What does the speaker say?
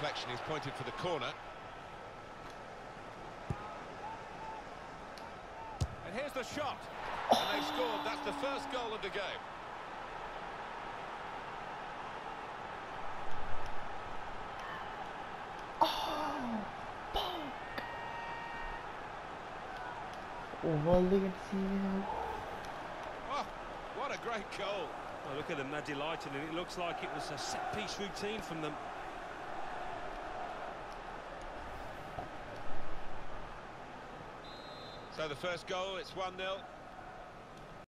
deflection, he's pointed for the corner. And here's the shot. And they scored. That's the first goal of the game. Vallahi geçeyim ya. Oh, what a great goal. Well, look at them, they're delighted, and it looks like it was a set-piece routine from them. So the first goal, it's 1-0.